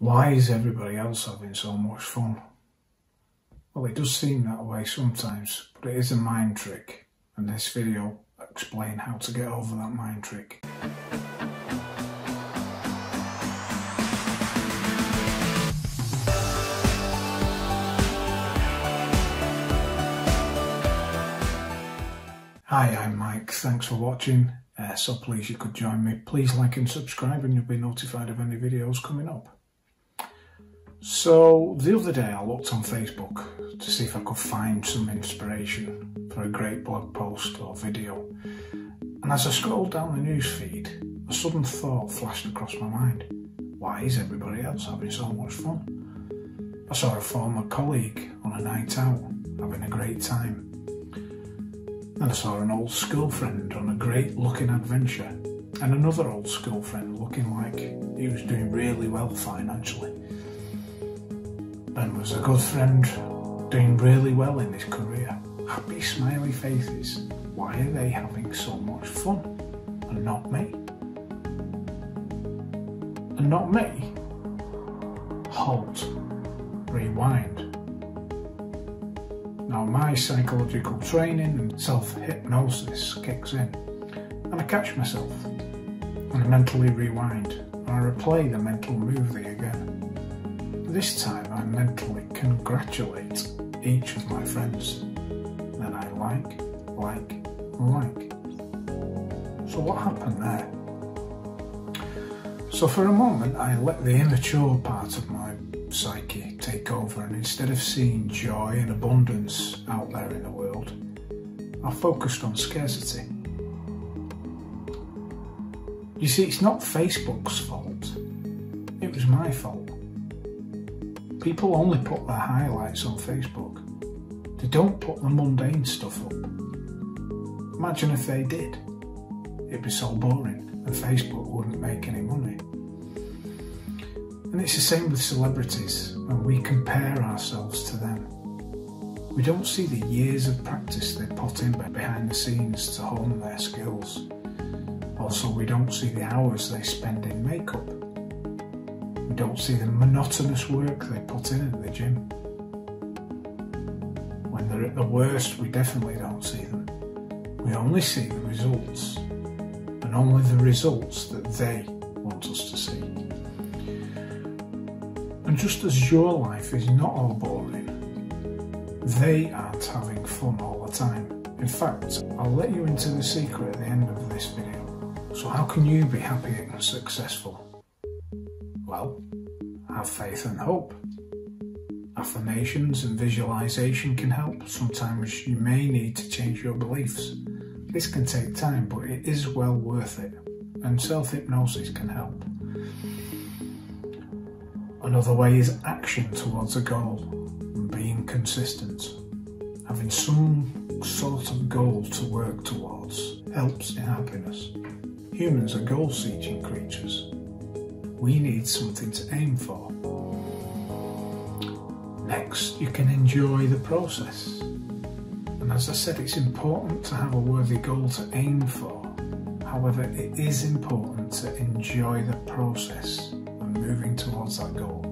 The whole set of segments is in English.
Why is everybody else having so much fun? Well, it does seem that way sometimes, but it is a mind trick, and this video will explain how to get over that mind trick. Hi, I'm Mike. Thanks for watching. Uh, so please, you could join me. Please like and subscribe, and you'll be notified of any videos coming up. So the other day I looked on Facebook to see if I could find some inspiration for a great blog post or video. And as I scrolled down the news feed, a sudden thought flashed across my mind. Why is everybody else having so much fun? I saw a former colleague on a night out having a great time. And I saw an old school friend on a great looking adventure and another old school friend looking like he was doing really well financially and was a good friend doing really well in his career. Happy smiley faces. Why are they having so much fun? And not me? And not me? Halt. Rewind. Now my psychological training and self-hypnosis kicks in and I catch myself and I mentally rewind and I replay the mental movie again. This time I mentally congratulate each of my friends. And I like, like, like. So what happened there? So for a moment I let the immature part of my psyche take over and instead of seeing joy and abundance out there in the world, I focused on scarcity. You see, it's not Facebook's fault. It was my fault. People only put their highlights on Facebook. They don't put the mundane stuff up. Imagine if they did. It'd be so boring and Facebook wouldn't make any money. And it's the same with celebrities when we compare ourselves to them. We don't see the years of practice they put in behind the scenes to hone their skills. Also, we don't see the hours they spend in makeup don't see the monotonous work they put in at the gym. When they're at the worst, we definitely don't see them. We only see the results, and only the results that they want us to see. And just as your life is not all boring, they aren't having fun all the time. In fact, I'll let you into the secret at the end of this video. So how can you be happy and successful? Well, have faith and hope. Affirmations and visualization can help. Sometimes you may need to change your beliefs. This can take time, but it is well worth it, and self hypnosis can help. Another way is action towards a goal and being consistent. Having some sort of goal to work towards helps in happiness. Humans are goal seeking creatures we need something to aim for. Next, you can enjoy the process. And as I said, it's important to have a worthy goal to aim for. However, it is important to enjoy the process and moving towards that goal.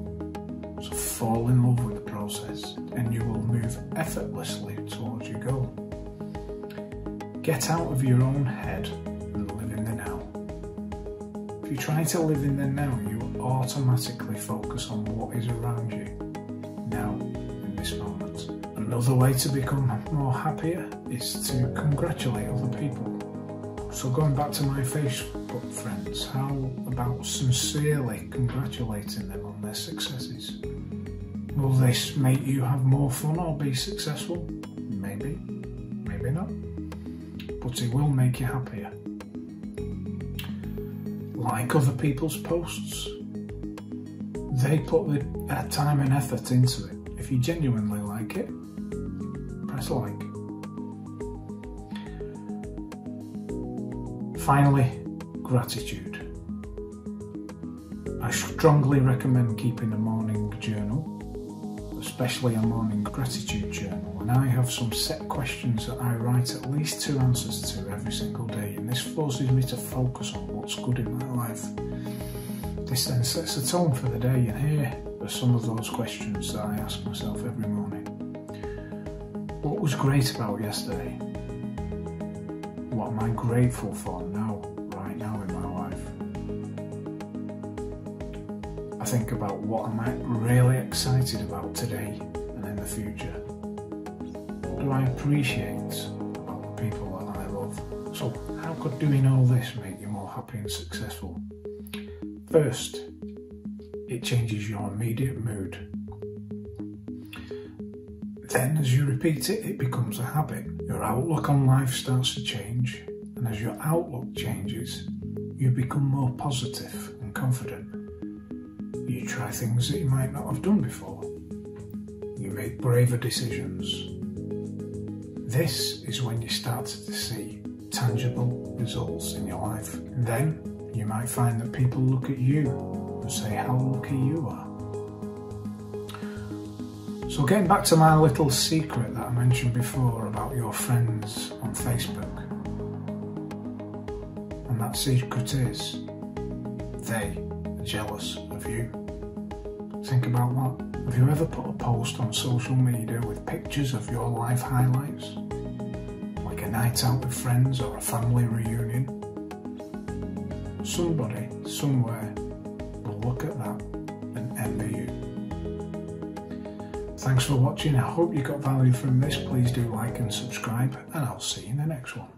So fall in love with the process and you will move effortlessly towards your goal. Get out of your own head you try to live in the now, you automatically focus on what is around you now in this moment. Another way to become more happier is to congratulate other people. So going back to my Facebook friends, how about sincerely congratulating them on their successes? Will this make you have more fun or be successful? Maybe, maybe not. But it will make you happier like other people's posts. They put the uh, time and effort into it. If you genuinely like it, press like. Finally, gratitude. I strongly recommend keeping a morning journal especially a morning gratitude journal, and I have some set questions that I write at least two answers to every single day, and this forces me to focus on what's good in my life. This then sets the tone for the day, and here are some of those questions that I ask myself every morning. What was great about yesterday? What am I grateful for now, I think about what I'm really excited about today and in the future. What do I appreciate about the people that I love? So, how could doing all this make you more happy and successful? First, it changes your immediate mood. Then, as you repeat it, it becomes a habit. Your outlook on life starts to change, and as your outlook changes, you become more positive and confident. Try things that you might not have done before. You make braver decisions. This is when you start to see tangible results in your life. Then you might find that people look at you and say how lucky you are. So, getting back to my little secret that I mentioned before about your friends on Facebook, and that secret is they are jealous of you. Think about that. Have you ever put a post on social media with pictures of your life highlights? Like a night out with friends or a family reunion? Somebody, somewhere, will look at that and envy you. Thanks for watching. I hope you got value from this. Please do like and subscribe, and I'll see you in the next one.